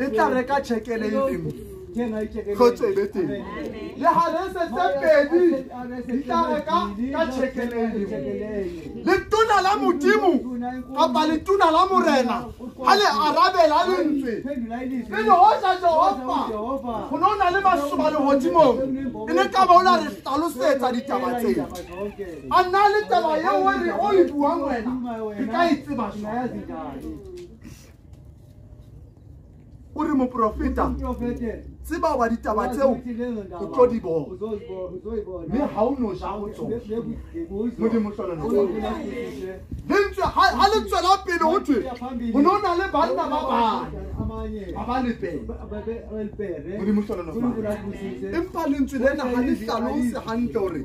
e tla reka cheke le e lengwe kgotsa e be teng le ga re setse pedi di tla reka ka cheke le e lengwe letona la modimo kapa letona la morena ga le arabela le ntse pele go ja jehofa go ne o na le masoba legodimong e ne ka ba o la re tlalosetsa ditaba tseo a nna le taba eo re o e buang wena ke ka e tseba jang o re moporofeta tseba wa ditaba tseo o tlo di bona mme ga o no ja go tsone modimo tlolona lentswe ga le tswela pele go thwe go ne o na le banna ba bane ba ba lepele modimo tlolona empa lentswe lena ga le tlhalose gantle gore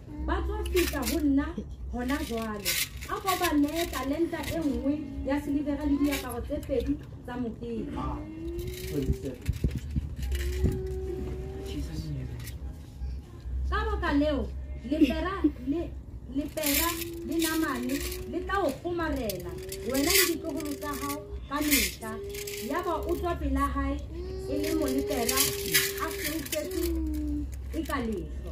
ba tlo fita go nna gona jwale a ko ba neye talenta e nngwe ya selibera le diaparo tse pedi tsa mokete ka boka leo lepera le lepera le namane le tla o kgomarela wena le ditlogolo tsa gago ka metlha ya ba o tswa pela gae e le molepera a seufetse e ka letlho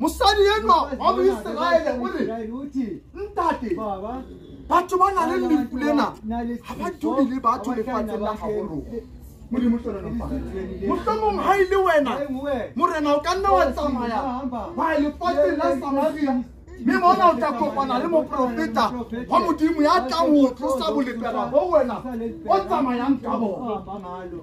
mosadi enwa wa moiseraele o re ntate batho ba na le lefu lena ga ba dule le batho lefatsheng la gago rona mohlomong ga e le wena morena o ka nna wa tsamaya wa e lefatsheng la samaria mme bona o tla kopana le moprofeta wa modimo ya tlang o tlosa bolepela bo wena o tsamayang ka bona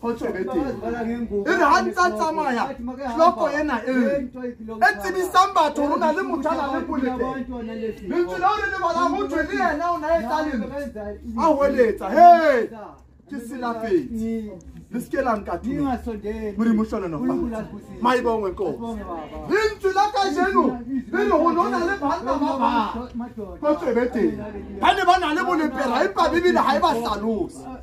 e re ga ntsa tsamaya tloko ena e e tsebisang batho rona le motho a na le polete lentswe leo re lebala gotwe le ena o na e tsaleng a goletsa he ke selafetse le seke la nkatuma modimo šonenofa mai bongwe ko lentswe la ka jeno le re go lona le banna ba ba ko tswebeteng ba ne ba na le bolepera empa bebile ga e ba tlalosa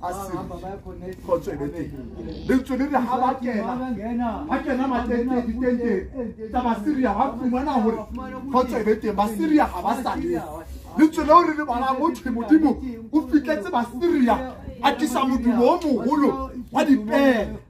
a sele kgotso e be teng lentswe le re ga ba kena ba kena matente ditente tsa basiria ba fumana gore kgotso e be teng basiria ga ba sale lentswe leo re le bala mo thwe modimo o fitletse basiria a tlisa modumo o mogolo wa dipele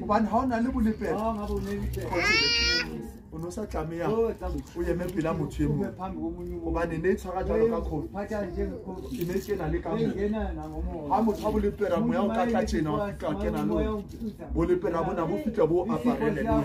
gobane ga o na le bolepelo o ne o sa tlameya o eme pela motho e mongwe gobane ne e tshwara jalo ka kgofi ke ne ke na le ka mo ga motho wa bolepera moya o ka tla tšena wa fitlha kena le bolepera bona bo fitlha bo aparele le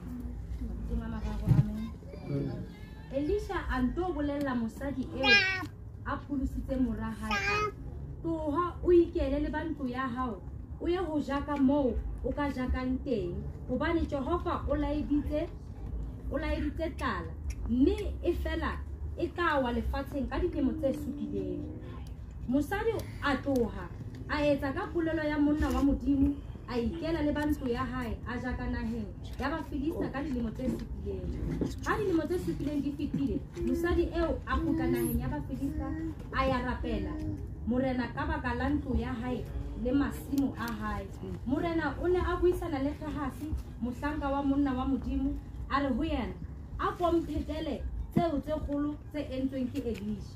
elisha a nto bolelela mosadi eo a pholositse mora gae toga o ikele le ba ntlo ya gago o ye go jaka moo o ka jakang teng gobane jehova o laeditse o laeditse tlala mme e fela e ka wa lefatsheng ka dilemo tse supileng mosadi a tloga a etsa ka polelo ya monna wa modimo a ikela le bantlo ya gae a jaaka nageng ya ba fedisa ka dilemo tse sepileng ga dilemo tse sepileng di fetile mosadi eo a kgotla nageng ya ba fedisa a ya rapela morena ka baka la ntlo ya gae le masimo a gae morena o ne a buisana le gehasi mohlanka wa monna wa modimo a re go yena a komphetele tseo tse kgolo tse entsweng ke elisha